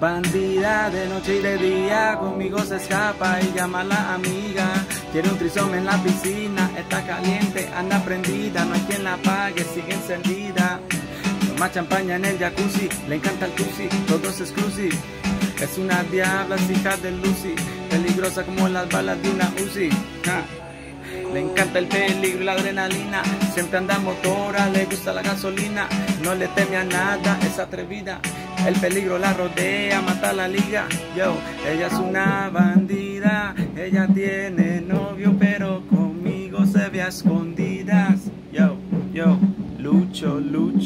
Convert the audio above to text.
Bandida de noche y de día, conmigo se escapa y llama a la amiga. Quiere un trisome en la piscina, está caliente, anda prendida, no hay quien la apague, sigue encendida. Toma champaña en el jacuzzi, le encanta el tusi, todo es exclusive. Es una diabla, es hija de Lucy, peligrosa como las balas de una Uzi. Le encanta el peligro y la adrenalina, siempre anda motora, le gusta la gasolina, no le teme a nada, es atrevida. El peligro la rodea, mata la liga. Yo, ella es una bandida, ella tiene novio, pero conmigo se ve a escondidas. Yo, yo, lucho, lucho.